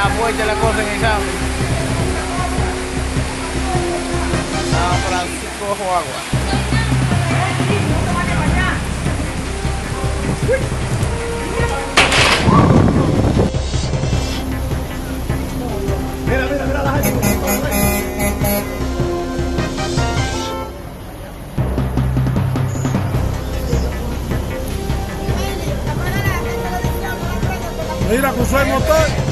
fuerte la cosa en el cambio. San Francisco agua. Mira, mira, mira la gente. Mira, cruzó el motor.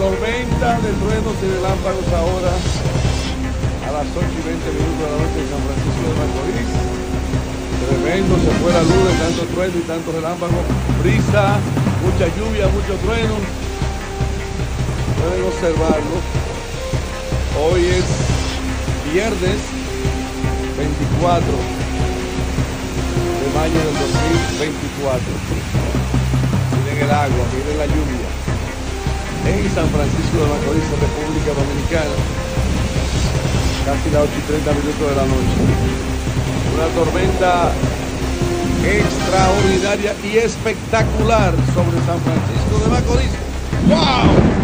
Tormenta de truenos y relámpagos ahora a las 8 y 20 minutos de la noche en San Francisco de Macorís. Tremendo, se fue la luz de tanto trueno y tanto relámpago. Brisa, mucha lluvia, mucho trueno. Pueden observarlo. Hoy es viernes 24 de mayo del 2024. Miren el agua, miren la lluvia en San Francisco de Macorís, República Dominicana, casi las 8 y 30 minutos de la noche. Una tormenta extraordinaria y espectacular sobre San Francisco de Macorís. ¡Wow!